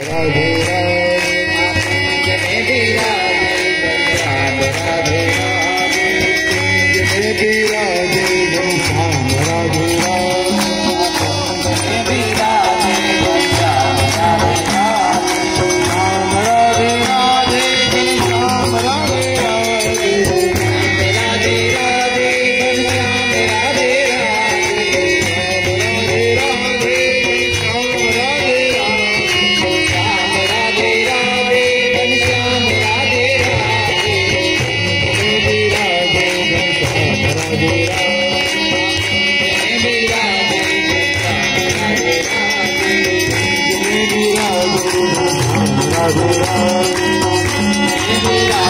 Radhe Radhe, Radhe Radhe, Radhe Radhe, Radhe Radhe, Radhe Radhe, Radhe Radhe, 사고라 아,